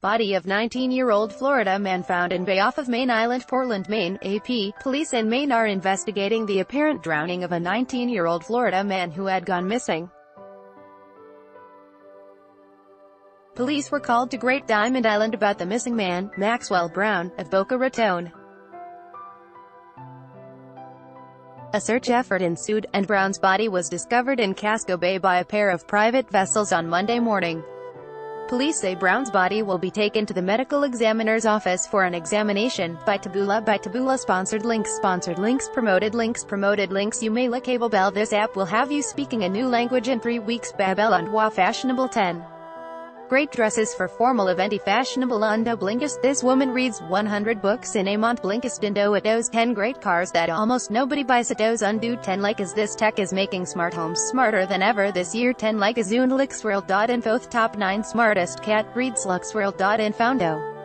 Body of 19-year-old Florida man found in bay off of Maine Island, Portland, Maine. AP, police in Maine are investigating the apparent drowning of a 19-year-old Florida man who had gone missing. Police were called to Great Diamond Island about the missing man, Maxwell Brown, of Boca Raton. A search effort ensued, and Brown's body was discovered in Casco Bay by a pair of private vessels on Monday morning. Police say Brown's body will be taken to the medical examiner's office for an examination. By Taboola By Taboola Sponsored links Sponsored links Promoted links Promoted links. Umela Cable Bell This app will have you speaking a new language in 3 weeks. Babbel and Wa Fashionable 10 Great dresses for formal event fashionable undo blinkist. This woman reads 100 books in a month. Blinkist indo it does 10 great cars that almost nobody buys it does undo 10 like as this tech is making smart homes smarter than ever this year. 10 like as unlixworld.info top 9 smartest cat reads. Luxworld.info